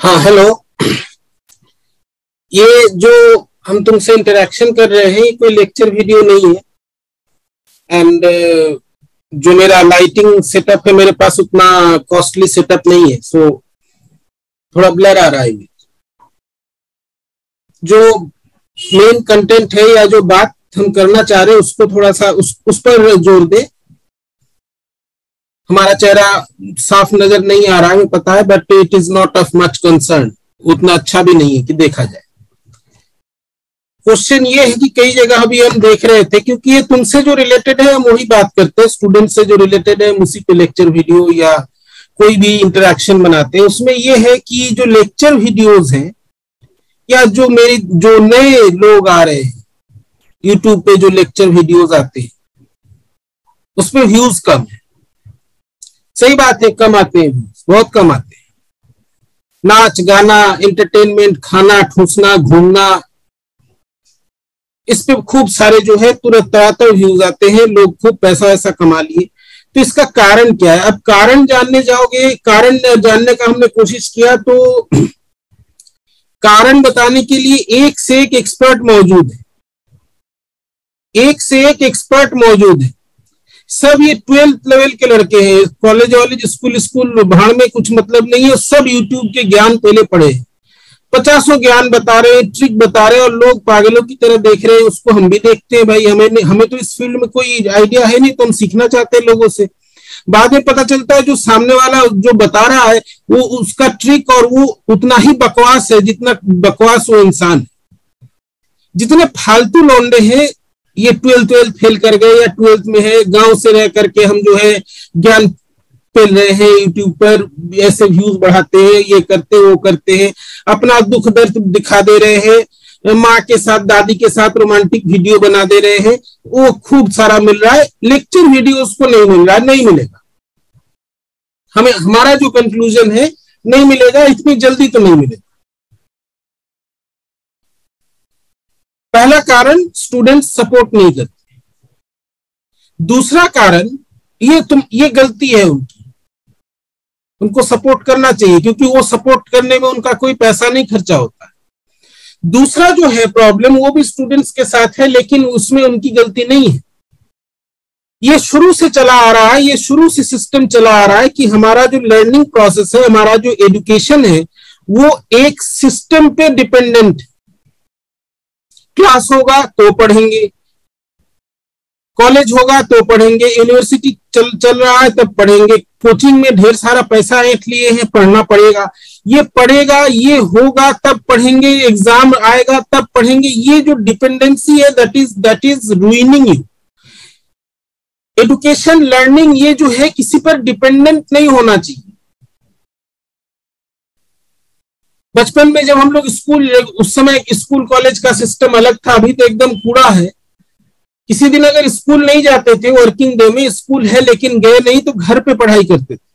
हाँ हेलो ये जो हम तुमसे इंटरेक्शन कर रहे हैं कोई लेक्चर वीडियो नहीं है। एंड uh, जो मेरा लाइटिंग सेटअप है मेरे पास उतना कॉस्टली सेटअप नहीं है। सो so, थोड़ा ब्लर आ रहा है। जो मेन कंटेंट है या जो बात हम करना चाह रहे हैं उसको थोड़ा सा उस, उस पर ज़ोर दे। हमारा चेहरा साफ़ नज़र नहीं आ रहा है पता है but it is not of much concern उतना अच्छा भी नहीं है कि देखा जाए। क्वेश्चन ये है कि कई जगह अभी हम देख रहे थे, क्योंकि ये तुमसे जो रिलेटेड है, हम वही बात करते हैं। स्टूडेंट से जो रिलेटेड है उसी पे लेक्चर वीडियो या कोई भी इंटरेक्शन बनाते हैं। उसमें ये है कि जो लेक्चर वीडियोस हैं, या जो मेरी, जो नए लोग आ रहे हैं यूट्यूब पे जो लेक्चर वीडियोस आते हैं, उसमें व्यूज़ कम है। सही बात है, कम आते हैं, बहुत कम आते हैं। नाच, गाना एंटरटेनमेंट खाना, ठूसना, घूमना, इस पे खूब सारे जो है तुरंत तरातर व्यूज़ आते हैं, लोग खूब पैसा वैसा कमा लिए। तो इसका कारण क्या है? अब कारण जानने जाओगे, कारण जानने का हमने कोशिश किया तो कारण बताने के लिए एक से एक एक्सपर्ट मौजूद है। एक से एक एक्सपर्ट मौजूद है। सब ये ट्वेल्थ लेवल के लड़के हैं कॉलेज वॉलेज स्कूल स्कूल भाड़ में कुछ मतलब नहीं है, सब यूट्यूब के ज्ञान पहले पढ़े हैं। पचासों ज्ञान बता रहे हैं ट्रिक बता रहे हैं और लोग पागलों की तरह देख रहे हैं, उसको हम भी देखते हैं भाई, हमें हमें तो इस फ़ील्ड में कोई आइडिया है नहीं तो हम सीखना चाहते हैं लोगों से। बाद में पता चलता है जो सामने वाला जो बता रहा है, वो उसका ट्रिक और वो उतना ही बकवास है जितना बकवास वो इंसान है। जितने फालतू लौंडे हैं ये ट्वेल्थ ट्वेल्थ फेल कर गए या ट्वेल्थ में है, गाँव से रह करके हम जो है ज्ञान पेल रहे हैं यूट्यूब पर, ऐसे व्यूज़ बढ़ाते हैं, ये करते, वो करते हैं, अपना दुख दर्द दिखा दे रहे हैं, माँ के साथ, दादी के साथ रोमांटिक वीडियो बना दे रहे हैं, वो खूब सारा मिल रहा है लेक्चर वीडियो उसको नहीं मिल रहा, नहीं मिलेगा। हमें, हमारा जो कंक्लूजन है, नहीं मिलेगा, इतनी जल्दी तो नहीं मिलेगा। पहला कारण स्टूडेंट सपोर्ट नहीं करते। दूसरा कारण, ये तुम, ये गलती है उनकी। उनको सपोर्ट करना चाहिए, क्योंकि वो सपोर्ट करने में उनका कोई पैसा नहीं, खर्चा होता। दूसरा जो है प्रॉब्लम वो भी स्टूडेंट्स के साथ है, लेकिन उसमें उनकी गलती नहीं है। ये शुरू से चला आ रहा है, ये शुरू से सिस्टम चला आ रहा है कि हमारा जो लर्निंग प्रोसेस है, हमारा जो एजुकेशन है, वो एक सिस्टम पे डिपेंडेंट है। क्लास होगा तो पढ़ेंगे। कॉलेज होगा तो पढ़ेंगे। यूनिवर्सिटी चल चल रहा है तब पढ़ेंगे। कोचिंग में ढेर सारा पैसा ऐठ लिए हैं, पढ़ना पड़ेगा। ये पढ़ेगा, ये होगा, तब पढ़ेंगे। एग्ज़ाम आएगा, तब पढ़ेंगे। ये जो डिपेंडेंसी है that is that is ruining you education learning ये जो है, किसी पर डिपेंडेंट नहीं होना चाहिए। बचपन में जब हम लोग स्कूल, उस समय स्कूल, कॉलेज का सिस्टम अलग था, अभी तो एकदम कूड़ा है। किसी दिन अगर स्कूल नहीं जाते थे, वर्किंग डे में स्कूल है, लेकिन गए नहीं तो घर पे पढ़ाई करते थे।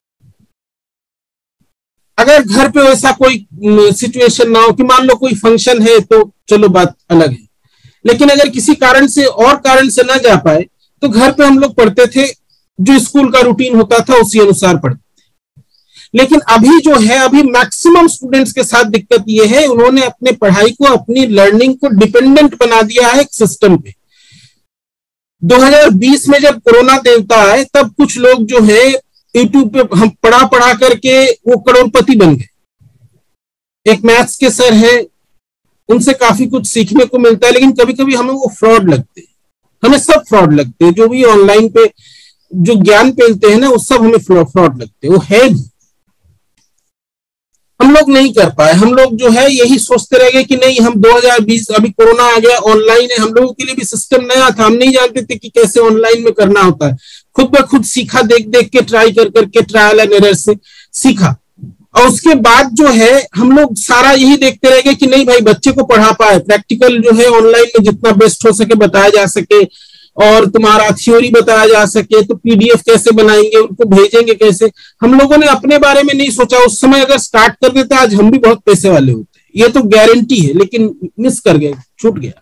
अगर घर पे वैसा कोई सिचुएशन ना हो कि मान लो कोई फ़ंक्शन है तो चलो बात अलग है। लेकिन अगर किसी कारण से, और कारण से ना जा पाए तो घर पे हम लोग पढ़ते थे, जो स्कूल का रूटीन होता था, उसी अनुसार पढ़ते लेकिन अभी जो है, अभी मैक्सिमम स्टूडेंट्स के साथ दिक्कत ये है, उन्होंने अपने पढ़ाई को, अपनी लर्निंग को डिपेंडेंट बना दिया है एक सिस्टम पे। 2020 में जब कोरोना देवता आए, तब कुछ लोग जो है यूट्यूब पे हम पढ़ा पढ़ा करके वो करोड़पति बन गए। एक मैथ्स के सर है, उनसे काफ़ी कुछ सीखने को मिलता है, लेकिन कभी कभी हमें वो फ्रॉड लगते हैं। हमें सब फ्रॉड लगते हैं, जो भी ऑनलाइन पे जो ज्ञान पेलते हैं ना, वो सब हमें फ्रॉड लगते हैं। वो है भी हम लोग नहीं कर पाए। हम लोग जो है यही सोचते रह गए कि नहीं, हम 2020 अभी कोरोना आ गया ऑनलाइन है। हम लोगों के लिए भी सिस्टम नया था। हम नहीं जानते थे कि कैसे ऑनलाइन में करना होता है। खुद ब खुद सीखा, देख देख के ट्राई कर करके ट्रायल एंड एरर से सीखा। और उसके बाद जो है, हम लोग सारा यही देखते रह गए कि नहीं भाई, बच्चे को पढ़ा पाए। प्रैक्टिकल जो है ऑनलाइन में जितना बेस्ट हो सके, बताया जा सके। और तुम्हारा थ्योरी बताया जा सके तो पीडीएफ कैसे बनाएँगे, उनको भेजेंगे कैसे? हम लोगों ने अपने बारे में नहीं सोचा। उस समय अगर स्टार्ट कर देते, आज हम भी बहुत पैसे वाले होते। ये तो गारंटी है, लेकिन मिस कर गए, छूट गया।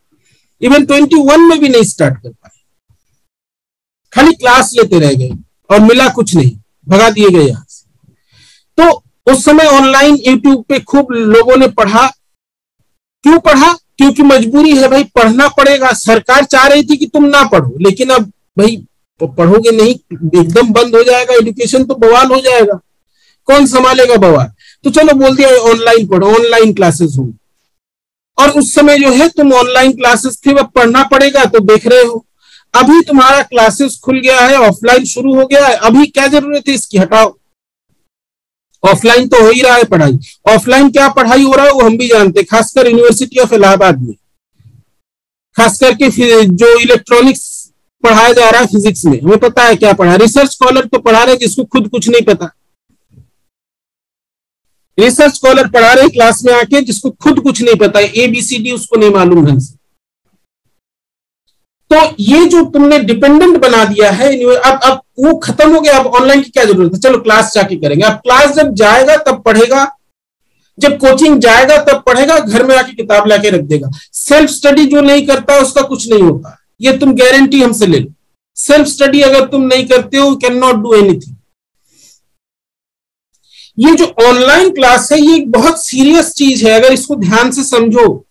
इवन ट्वेंटी वन में भी नहीं स्टार्ट कर पाए। खाली क्लास लेते रह गए, और मिला कुछ नहीं। भगा दिए गए यहाँ से। तो उस समय ऑनलाइन यूट्यूब पे खूब लोगों ने पढ़ा। क्यों पढ़ा? क्योंकि मजबूरी है भाई, पढ़ना पड़ेगा। सरकार चाह रही थी कि तुम ना पढ़ो, लेकिन अब भाई पढ़ोगे नहीं, एकदम बंद हो जाएगा, एजुकेशन तो बवाल हो जाएगा। कौन संभालेगा बवाल? तो चलो बोल दिया, ऑनलाइन पढ़ो, ऑनलाइन क्लासेस होंगी। और उस समय जो है, तुम ऑनलाइन क्लासेस थे वह पढ़ना पड़ेगा तो देख रहे हो। अभी तुम्हारा क्लासेस खुल गया है, ऑफलाइन शुरू हो गया है, अभी क्या ज़रूरत है इसकी? हटाओ। ऑफलाइन तो हो ही रहा है पढ़ाई। ऑफलाइन क्या पढ़ाई हो रहा है वो हम भी जानते हैं, खासकर यूनिवर्सिटी ऑफ़ इलाहाबाद में। खास करके जो इलेक्ट्रॉनिक्स पढ़ाया जा रहा है फिजिक्स में, हमें पता है क्या पढ़ा रिसर्च स्कॉलर तो पढ़ा रहे जिसको खुद कुछ नहीं पता। रिसर्च स्कॉलर पढ़ा रहे क्लास में आके जिसको खुद कुछ नहीं पता एबीसीडी उसको नहीं मालूम ढंग से। तो ये जो तुमने डिपेंडेंट बना दिया है अब अब वो खत्म हो गया, अब ऑनलाइन की क्या ज़रूरत है? चलो क्लास जाके करेंगे। अब क्लास जब जाएगा, तब पढ़ेगा। जब कोचिंग जाएगा, तब पढ़ेगा, घर में आके किताब लाके रख देगा। सेल्फ स्टडी जो नहीं करता, उसका कुछ नहीं होता। ये तुम गारंटी हमसे ले लो। सेल्फ स्टडी अगर तुम नहीं करते हो कैन नॉट डू एनीथिंग ये जो ऑनलाइन क्लास है, ये एक बहुत सीरियस चीज़ है। अगर इसको ध्यान से समझो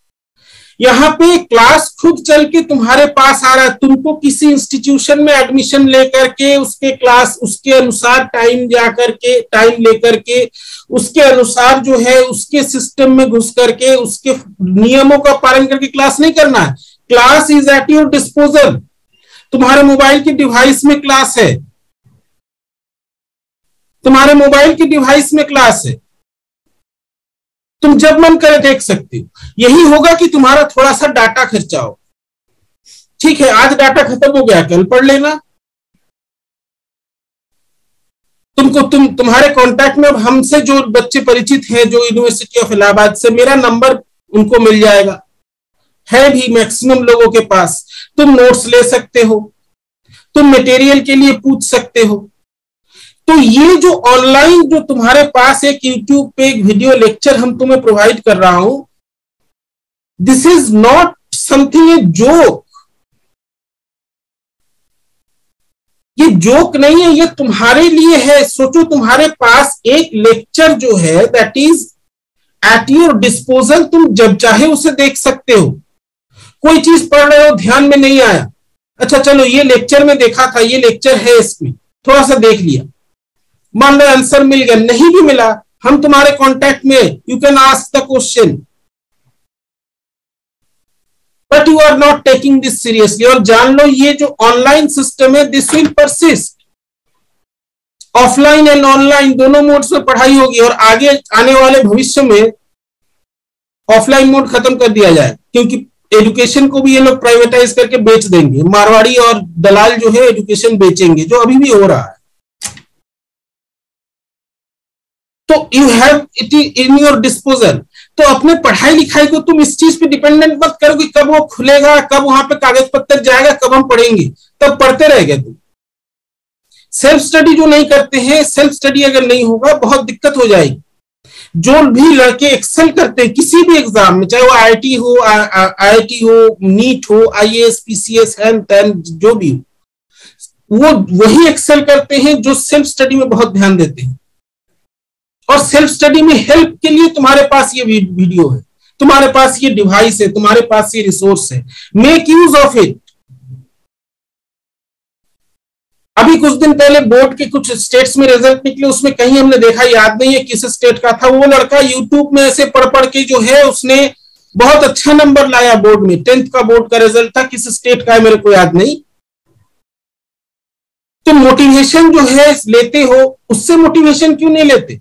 यहाँ पे क्लास खुद चल के तुम्हारे पास आ रहा है। तुमको किसी इंस्टीट्यूशन में एडमिशन लेकर के उसके क्लास उसके अनुसार टाइम जा करके टाइम लेकर के, उसके अनुसार जो है, उसके सिस्टम में घुस करके, उसके नियमों का पालन करके क्लास नहीं करना है। Class is at your disposal तुम्हारे मोबाइल की डिवाइस में क्लास है। तुम्हारे मोबाइल की डिवाइस में क्लास है। तुम जब मन करे देख सकते हो। यही होगा कि तुम्हारा थोड़ा सा डाटा खर्चा हो। ठीक है, आज डाटा खत्म हो गया, कल पढ़ लेना। तुमको तुम, तुम्हारे कांटेक्ट में अब हमसे जो बच्चे परिचित हैं, जो यूनिवर्सिटी ऑफ़ इलाहाबाद से, मेरा नंबर उनको मिल जाएगा। है भी मैक्सिमम लोगों के पास। तुम नोट्स ले सकते हो। तुम मटेरियल के लिए पूछ सकते हो। तो ये जो ऑनलाइन जो तुम्हारे पास एक यूट्यूब पे एक वीडियो लेक्चर हम तुम्हें प्रोवाइड कर रहा हूँ this is not something a joke ये जोक नहीं है, ये तुम्हारे लिए है। सोचो तुम्हारे पास एक लेक्चर जो है that is at your disposal तुम जब चाहे उसे देख सकते हो। कोई चीज़ पढ़ रहे हो, ध्यान में नहीं आया। अच्छा चलो, ये लेक्चर में देखा था, ये लेक्चर है इसमें। थोड़ा सा देख लिया। मान लो आंसर मिल गया, नहीं भी मिला, हम तुम्हारे कांटेक्ट में you can ask the question but you are not taking this seriously और जान लो, ये जो ऑनलाइन सिस्टम है this will persist offline and online दोनों मोड्स में पढ़ाई होगी और आगे आने वाले भविष्य में ऑफलाइन मोड खत्म कर दिया जाए। क्योंकि एजुकेशन को भी ये लोग प्राइवेटाइज करके बेच देंगे। मारवाड़ी और दलाल जो है एजुकेशन बेचेंगे, जो अभी भी हो रहा है। तो you have it in your disposal तो अपने पढ़ाई लिखाई को तुम इस चीज़ पे डिपेंडेंट मत करो कि कब वो खुलेगा, कब वहाँ पे कागज़ पत्तर जाएगा, कब हम पढ़ेंगे। तब पढ़ते रहेंगे तुम। सेल्फ स्टडी जो नहीं करते हैं सेल्फ स्टडी अगर नहीं होगा, बहुत दिक्कत हो जाएगी। जो भी लड़के एक्सेल करते हैं, किसी भी एग्ज़ाम में, चाहे वो आईआईटी हो आईआईटी हो, नीट हो आईएएस पीसीएस जो भी हो, वो वही एक्सेल करते हैं जो सेल्फ स्टडी में बहुत ध्यान देते हैं। और सेल्फ स्टडी में हेल्प के लिए तुम्हारे पास ये वीडियो है। तुम्हारे पास ये डिवाइस है, तुम्हारे पास ये रिसोर्स है। मेक यूज़ ऑफ़ इट अभी कुछ दिन पहले बोर्ड के कुछ स्टेट्स में रिज़ल्ट निकले, उसमें कहीं हमने देखा, याद नहीं है किस स्टेट का था, वो लड़का यूट्यूब में ऐसे पढ़ पढ़ के जो है, उसने बहुत अच्छा नंबर लाया बोर्ड में। टेंथ का बोर्ड का रिज़ल्ट था, किस स्टेट का है मेरे को याद नहीं। तो मोटिवेशन जो है, लेते हो, उससे मोटिवेशन क्यों नहीं लेते?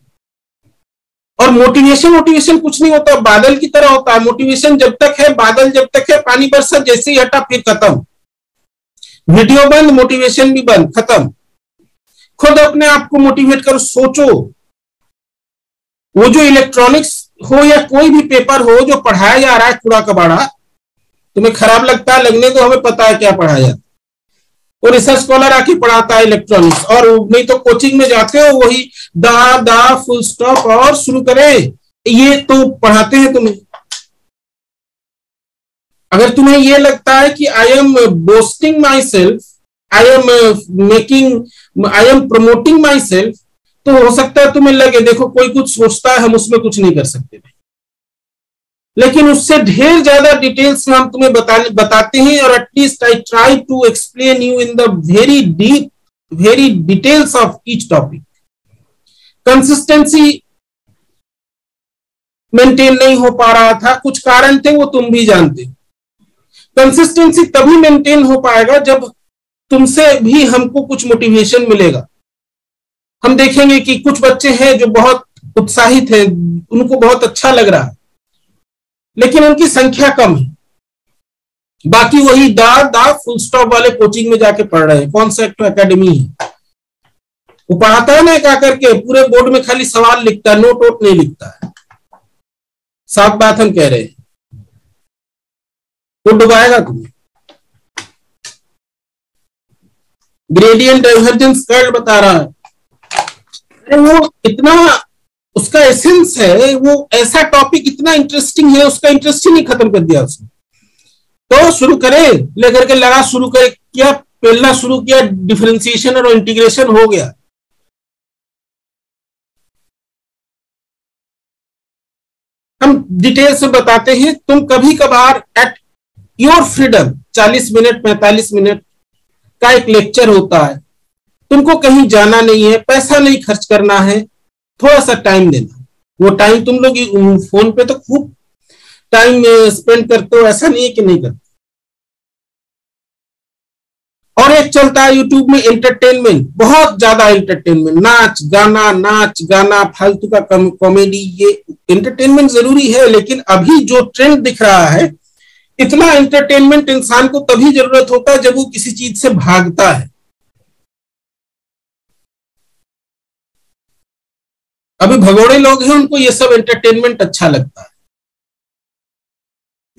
और मोटिवेशन मोटिवेशन कुछ नहीं होता। बादल की तरह होता है। मोटिवेशन जब तक है, बादल जब तक है, पानी बरसा जैसे ही हटा, फिर खत्म। वीडियो बंद मोटिवेशन भी बंद, खत्म। खुद अपने आप को मोटिवेट करो, सोचो। वो जो इलेक्ट्रॉनिक्स हो या कोई भी पेपर हो, जो पढ़ाया जा रहा है कूड़ा कबाड़ा तुम्हें खराब लगता है, लगने तो हमें पता है क्या पढ़ाया जाता वो रिसर्च स्कॉलर आके पढ़ाता है इलेक्ट्रॉनिक्स और नहीं तो कोचिंग में जाते हो वही दा दा फुल स्टॉप और शुरू करे। ये तो पढ़ाते हैं तुम्हें। अगर तुम्हें ये लगता है कि I am boasting myself I am making I am promoting myself तो हो सकता है तुम्हें लगे, देखो, कोई कुछ सोचता है, हम उसमें कुछ नहीं कर सकते। लेकिन उससे ढेर ज़्यादा डिटेल्स में हम तुम्हें बता, बताते हैं और at least I try to explain you in the very deep very details of each topic consistency maintain नहीं हो पा रहा था। कुछ कारण थे वो तुम भी जानते कंसिस्टेंसी तभी मेंटेन हो पाएगा जब तुमसे भी हमको कुछ मोटिवेशन मिलेगा। हम देखेंगे कि कुछ बच्चे हैं जो बहुत उत्साहित हैं उनको बहुत अच्छा लग रहा है। लेकिन उनकी संख्या कम है। बाकी वही दा दा फुल स्टॉप वाले कोचिंग में जाके पढ़ रहे हैं। कौन सा एक एकेडमी है? वो पढ़ाता है ना क्या करके पूरे बोर्ड में खाली सवाल लिखता है नोट वोट नहीं लिखता है। साफ़ बात हम कह रहे हैं। वो डुबाएगा तुम्हें ग्रेडियंट डाइवर्जेंस कर्व बता रहा है। वो इतना उसका एसेंस है, वो ऐसा टॉपिक इतना इंटरेस्टिंग है, उसका इंटरेस्ट ही नहीं खत्म कर दिया उसने। तो शुरू करे, लेकर के लगा शुरू करे, किया पहला शुरू किया डिफरेंशिएशन और इंटीग्रेशन हो गया। हम डिटेल से बताते हैं, तुम कभी कभार at your freedom 40 minute 45 minute का एक लेक्चर होता है। तुमको कहीं जाना नहीं है, पैसा नहीं खर्च करना है थोड़ा सा टाइम देना वो टाइम तुम लोग फ़ोन पे तो खूब टाइम स्पेंड करते हो, ऐसा नहीं है कि नहीं करते। और एक चलता है यूट्यूब में एंटरटेनमेंट बहुत ज़्यादा एंटरटेनमेंट नाच, गाना नाच, गाना, फालतू का कॉमेडी ये एंटरटेनमेंट ज़रूरी है, लेकिन अभी जो ट्रेंड दिख रहा है, इतना एंटरटेनमेंट इंसान को तभी ज़रूरत होता है जब वो किसी चीज़ से भागता है। अभी भगोड़े लोग हैं उनको ये सब एंटरटेनमेंट अच्छा लगता है।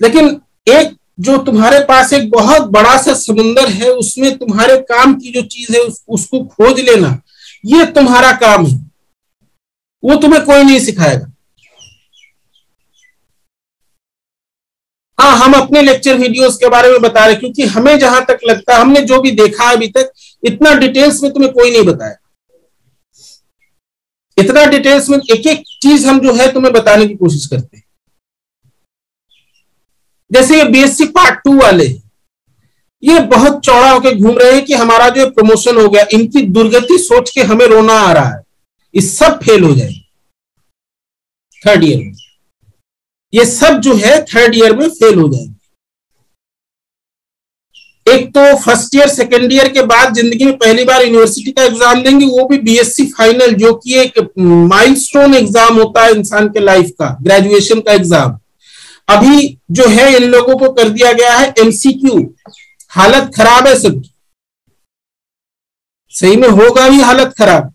लेकिन एक जो तुम्हारे पास एक बहुत बड़ा सा समुंदर है उसमें तुम्हारे काम की जो चीज़ है उस, उसको खोज लेना ये तुम्हारा काम है। वो तुम्हें कोई नहीं सिखाएगा। हाँ हम अपने लेक्चर वीडियोस के बारे में बता रहे क्योंकि हमें जहाँ तक लगता है हमने जो भी देखा है अभी तक इतना डिटेल्स में तुम्हें कोई नहीं बताया। इतना डिटेल्स में एक एक चीज़ हम जो है तुम्हें बताने की कोशिश करते हैं। जैसे ये बीएससी पार्ट टू वाले, ये बहुत चौड़ा होकर घूम रहे हैं कि हमारा जो प्रमोशन हो गया, इनकी दुर्गति सोच के हमें रोना आ रहा है। इस सब फेल हो जाएगी। थर्ड ईयर में। ये सब जो है थर्ड ईयर में फेल हो जाएँगे। एक तो फ़र्स्ट ईयर सेकेंड ईयर के बाद ज़िंदगी में पहली बार यूनिवर्सिटी का एग्ज़ाम देंगे वो भी बीएससी फाइनल जो कि एक माइलस्टोन एग्ज़ाम होता है इंसान के लाइफ का ग्रेजुएशन का एग्ज़ाम अभी जो है, इन लोगों को कर दिया गया है एमसीक्यू हालत खराब है सब। सही में होगा ही हालत खराब।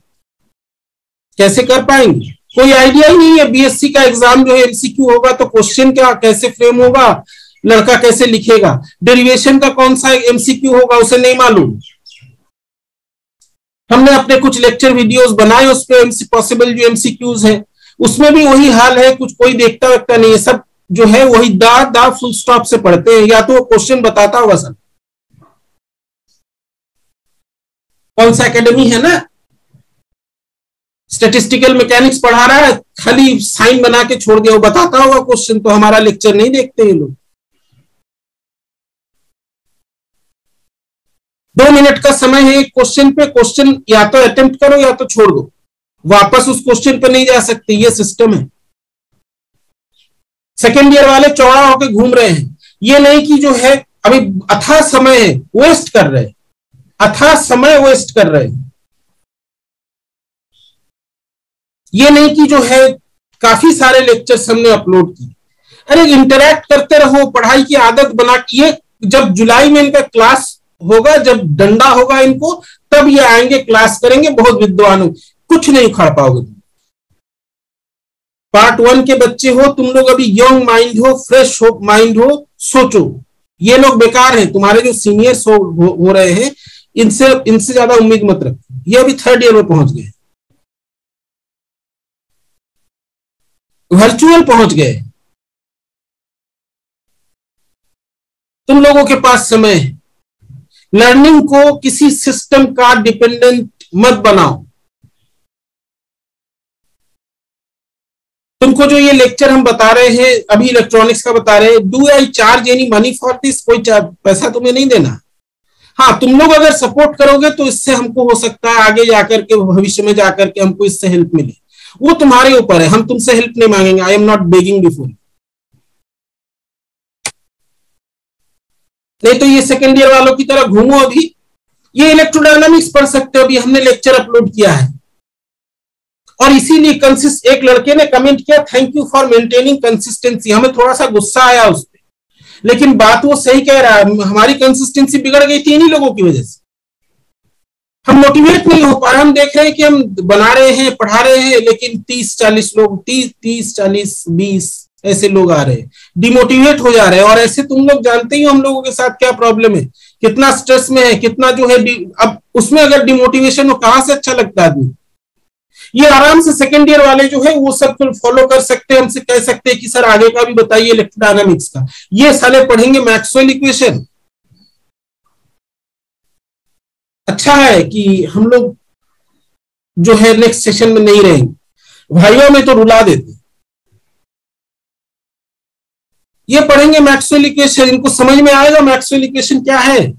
कैसे कर पाएँगे? कोई आइडिया ही नहीं है बीएससी का एग्ज़ाम जो है एमसीक्यू होगा तो क्वेश्चन क्या, कैसे फ्रेम होगा? लड़का कैसे लिखेगा? डेरिवेशन का कौन सा एमसीक्यू होगा, उसे नहीं मालूम। हमने अपने कुछ लेक्चर वीडियोस बनाए, उस पर पॉसिबल जो एमसीक्यूज है, उसमें भी वही हाल है, कुछ कोई देखता वक्ता नहीं है। सब जो है वही दा दा फुल स्टॉप से पढ़ते हैं, या तो वो क्वेश्चन बताता होगा सर कौन सा एकेडमी है ना? स्टेटिस्टिकल मैकेनिक्स पढ़ा रहा है, खाली साइन बना के छोड़ दिया, वो बताता होगा क्वेश्चन तो हमारा लेक्चर नहीं देखते ये लोग। दो मिनट का समय है एक क्वेश्चन पे क्वेश्चन या तो अटेम्प्ट करो या तो छोड़ दो। वापस उस क्वेश्चन पे नहीं जा सकते, ये सिस्टम है। सेकेंड ईयर वाले चौड़ा होकर घूम रहे हैं। ये नहीं कि जो है, अभी अथा समय है वेस्ट कर रहे अथा समय वेस्ट कर रहे हैं। ये नहीं कि जो है, काफ़ी सारे लेक्चर्स हमने अपलोड किए। अरे इंटरेक्ट करते रहो, पढ़ाई की आदत बना, ये जब जुलाई में इनका क्लास होगा जब डंडा होगा इनको तब ये आएँगे क्लास करेंगे बहुत विद्वान कुछ नहीं उखाड़ पाओगे पार्ट वन के बच्चे हो तुम लोग अभी यंग माइंड हो फ्रेश हो माइंड हो सोचो। ये लोग बेकार हैं तुम्हारे जो सीनियर्स हो, हो, हो रहे हैं इनसे इनसे ज़्यादा उम्मीद मत रखो। ये अभी थर्ड ईयर में पहुँच गए। वर्चुअल पहुँच गए। तुम लोगों के पास समय लर्निंग को किसी सिस्टम का डिपेंडेंट मत बनाओ। तुमको जो ये लेक्चर हम बता रहे हैं, अभी इलेक्ट्रॉनिक्स का बता रहे हैं do I charge any money for this कोई पैसा तुम्हें नहीं देना। हाँ तुम लोग अगर सपोर्ट करोगे तो इससे हमको हो सकता है आगे जाकर के, भविष्य में जाकर के हमको इससे हेल्प मिले। वो तुम्हारे ऊपर है, हम तुमसे हेल्प नहीं मांगेंगे। I am not begging before नहीं तो ये सेकेंड ईयर वालों की तरह घूमो अभी। ये इलेक्ट्रोडायनामिक्स पढ़ सकते हो, अभी हमने लेक्चर अपलोड किया है। और इसीलिए कंसिस्ट एक लड़के ने कमेंट किया thank you for maintaining consistency हमें थोड़ा सा गुस्सा आया उस पर लेकिन बात वो सही कह रहा है, हमारी कंसिस्टेंसी बिगड़ गई थी इन्हीं लोगों की वजह से। हम मोटिवेट नहीं हो पा रहे, हम देख रहे हैं कि हम बना रहे हैं, पढ़ा रहे हैं, लेकिन तीस चालीस लोग, तीस तीस, चालीस, बीस ऐसे लोग आ रहे हैं। डिमोटिवेट हो जा रहे हैं और ऐसे तुम लोग जानते ही हम लोगों के साथ क्या प्रॉब्लम है। कितना स्ट्रेस में है, कितना जो है अब उसमें अगर डिमोटिवेशन हो, कहाँ से अच्छा लगता है आदमी? ये आराम से सेकेंड ईयर वाले जो है, वो सब फॉलो कर सकते हैं, हमसे कह सकते हैं कि, सर, आगे का भी बताइए इलेक्ट्रोडायनामिक्स का। ये साले पढ़ेंगे मैक्सवेल इक्वेशन अच्छा है कि हम लोग जो है नेक्स्ट सेशन में नहीं रहेंगे। भाइयों में तो रुला देते ये पढ़ेंगे मैक्सवेल इक्वेशन इनको समझ में आएगा मैक्सवेल इक्वेशन क्या है?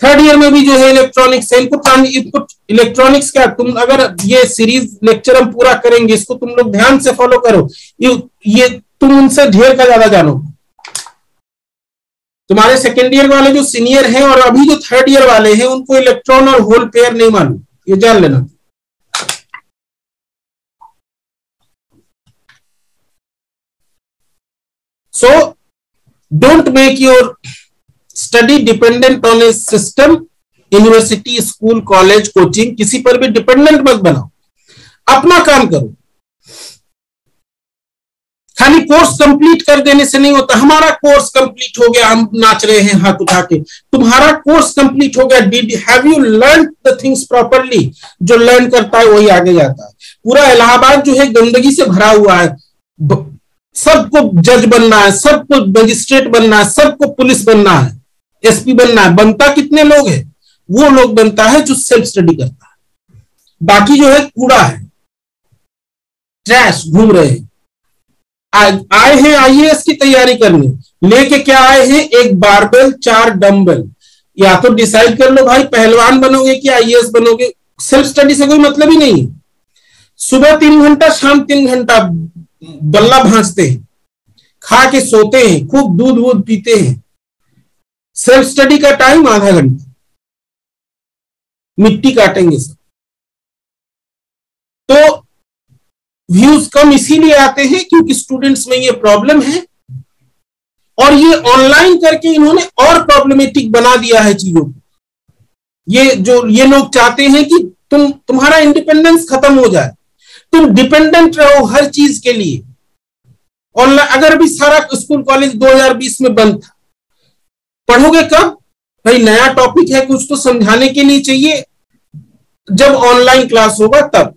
थर्ड ईयर में भी जो है इलेक्ट्रॉनिक्स है इनको इनको इलेक्ट्रॉनिक्स क्या तुम अगर ये सीरीज़ लेक्चर हम पूरा करेंगे इसको तुम लोग ध्यान से फॉलो करो। ये, ये तुम उनसे ढेर का ज़्यादा जानो। तुम्हारे सेकेंड ईयर वाले जो सीनियर हैं और अभी जो थर्ड ईयर वाले हैं उनको इलेक्ट्रॉन और होल पेयर नहीं मालूम। ये जान लेना। So don't make your study dependent on a system university school college coaching किसी पर भी डिपेंडेंट मत बनाओ। अपना काम करो। खाली कोर्स कंप्लीट कर देने से नहीं होता। हमारा कोर्स कंप्लीट हो गया, हम नाच रहे हैं हाथ उठा के। तुम्हारा कोर्स कंप्लीट हो गया। Did have you learn the things properly जो लर्न करता है, वही आगे जाता है। पूरा इलाहाबाद जो है, गंदगी से भरा हुआ है। सबको जज बनना है, सबको मजिस्ट्रेट बनना है, सबको पुलिस बनना है एसपी बनना है। बनता कितने लोग है? वो लोग बनता है जो सेल्फ स्टडी करता है। बाकी जो है कूड़ा है ट्रैश घूम रहे हैं। आए हैं आईएएस की तैयारी करने। लेके क्या आए हैं? एक बारबेल चार डम्बल या तो डिसाइड कर लो भाई, पहलवान बनोगे कि आईएएस बनोगे? सेल्फ स्टडी से कोई मतलब ही नहीं सुबह तीन घंटा, शाम तीन घंटा बल्ला भांजते हैं, खा के सोते हैं, खूब दूध वूध पीते हैं। सेल्फ स्टडी का टाइम आधा घंटा। मिट्टी काटेंगे सब। तो व्यूज़ कम इसीलिए आते हैं क्योंकि स्टूडेंट्स में ये प्रॉब्लम है और ये ऑनलाइन करके इन्होंने और प्रॉब्लमेटिक बना दिया है चीज़ों को। ये जो, ये लोग चाहते हैं कि तुम, तुम्हारा इंडिपेंडेंस खत्म हो जाए। तुम डिपेंडेंट रहो हर चीज़ के लिए। ऑनलाइन अगर भी सारा स्कूल कॉलेज 2020 में बंद था, पढ़ोगे कब? भाई, नया टॉपिक है, कुछ तो समझाने के लिए चाहिए। जब ऑनलाइन क्लास होगा तब।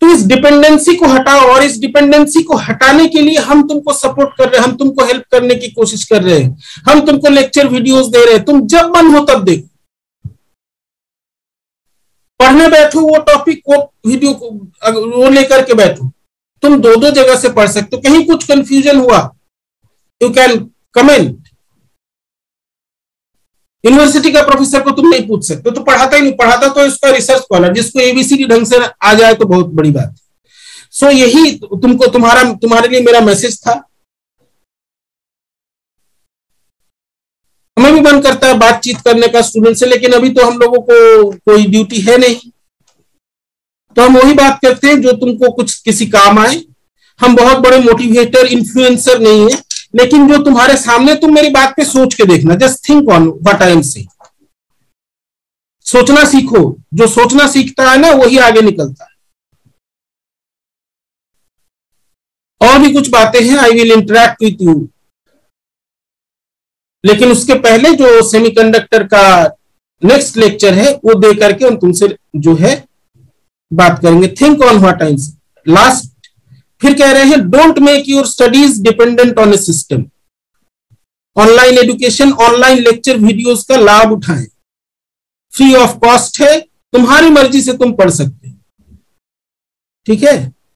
तो इस डिपेंडेंसी को हटाओ और इस डिपेंडेंसी को हटाने के लिए हम तुमको सपोर्ट कर रहे हैं, हम तुमको हेल्प करने की कोशिश कर रहे हैं। हम तुमको लेक्चर वीडियोस दे रहे हैं। तुम जब मन हो तब देखो। पढ़ने बैठो, वो टॉपिक वो वीडियो को वो लेकर के बैठो। तुम दो दो जगह से पढ़ सकते हो। कहीं कुछ कंफ्यूजन हुआ? यू कैन कमेंट यूनिवर्सिटी का प्रोफेसर को तुम नहीं पूछ सकते तो पढ़ाता ही नहीं। पढ़ाता तो इसका रिसर्च स्कॉलर जिसको एबीसीडी ढंग से आ जाए तो बहुत बड़ी बात। है सो यही तुमको, तुम्हारा, तुम्हारे लिए मेरा मैसेज था। हमें भी मन करता है बातचीत करने का स्टूडेंट से, लेकिन अभी तो हम लोगों को कोई ड्यूटी है नहीं। तो हम वही बात करते हैं जो तुमको कुछ किसी काम आए। हम बहुत बड़े मोटिवेटर इन्फ्लुएंसर नहीं है, लेकिन जो तुम्हारे सामने तुम मेरी बात पे सोच के देखना। Just think on what I am से सोचना सीखो। जो सोचना सीखता है ना, वही आगे निकलता है। और भी कुछ बातें हैं I will interact with you लेकिन उसके पहले जो सेमीकंडक्टर का नेक्स्ट लेक्चर है, वो दे करके हम तुमसे जो है बात करेंगे। Think on what I last फिर कह रहे हैं don't make your studies dependent on a system online education online lecture videos का लाभ उठाएँ। फ्री ऑफ़ कॉस्ट है, तुम्हारी मर्ज़ी से तुम पढ़ सकते ठीक है?